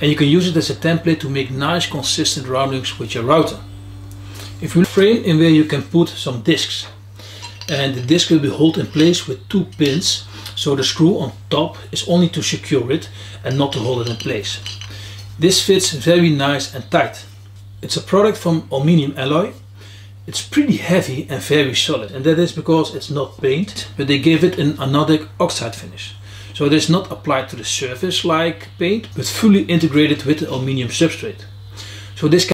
and you can use it as a template to make nice consistent roundings with your router. If you frame in where you can put some discs and the disc will be held in place with two pins so the screw on top is only to secure it and not to hold it in place. This fits very nice and tight. It's a product from aluminium alloy. It's pretty heavy and very solid and that is because it's not paint but they give it an anodic oxide finish. So it is not applied to the surface like paint but fully integrated with the aluminium substrate. So this